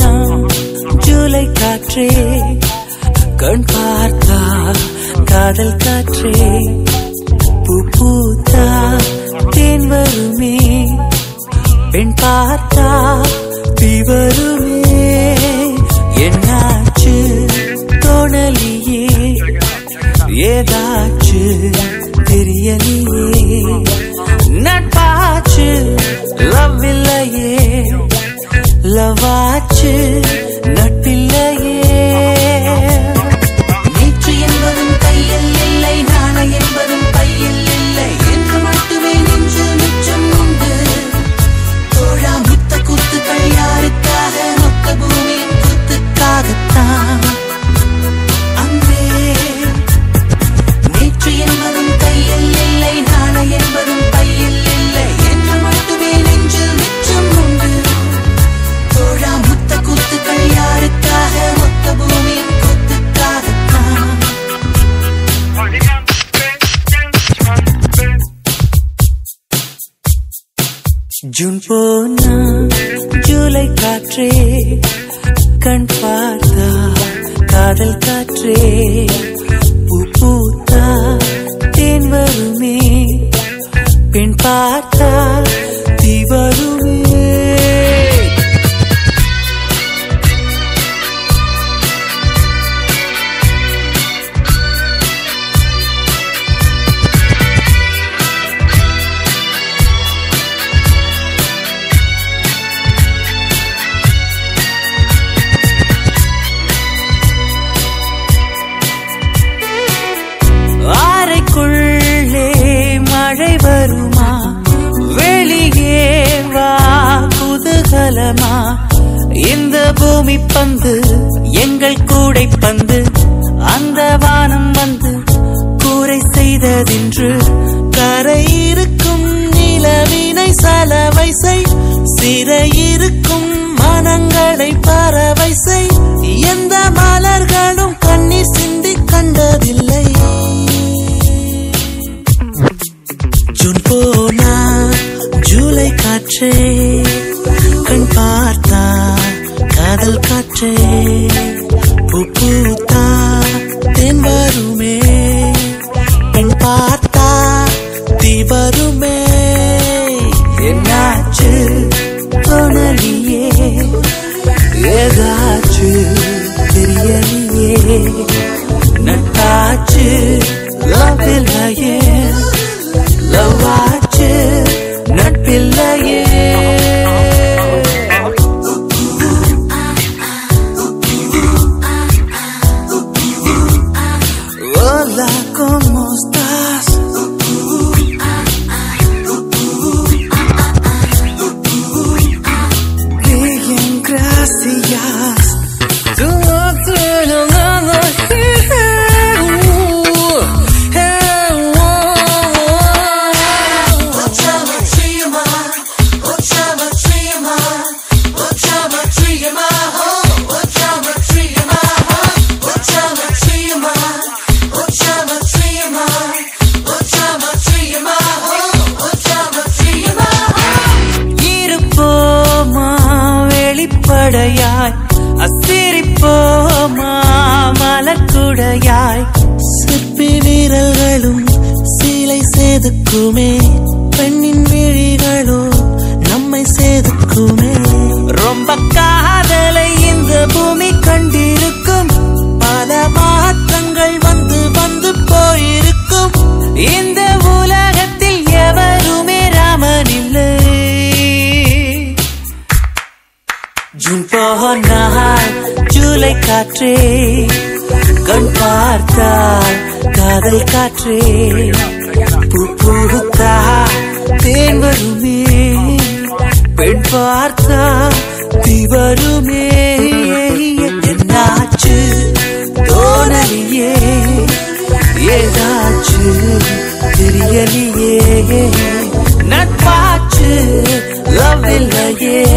நான் ஜூலை காற்றே. கண் பார்த்தா காதல் காற்றே. பூ பூத்தா தேன் வருமே. ஜூன் போனா ஜூலை காற்றே கண் பார்த்தா காதல் காற்றே. பூ பூத்தா தேன் வருமே பின் பார்த்தா பூமி பந்து எங்கள் கூடை பந்து அந்த வானம் வந்து கூரை செய்ததென்று கரை இருக்கும் நிலவினை சலவை செய் சிறையிருக்கும் மனங்களை பறவை செய் எந்த மலர்களும் கண்ணீர் சிந்தி கண்டதில்லை. ஜூன் போனா ஜூலை காற்றே கண் பார்த்து காதல் காற்றே பூ பூத்தா தென் வருமே. பெண் பார்த்தா தீ வருமே. என்னாச்சு? தோணலியே ஏதாச்சு தெரியலையே. நட்டாச்சு? வெளிப்படையாய் மலக்குடையாய் சிற்பி வீரர்களும் சீலை செதுக்குமே பெண்ணின் விழிகளும் காற்றே கண் பார்த்தால் காதல் காற்றே. பூத்தா தேன் வருமே பெண் பார்த்தா தீ வருமே. என்னாச்சு? தோணலியே ஏதாச்சு தெரியலையே. நட்பாச்சு லவ் இல்லையே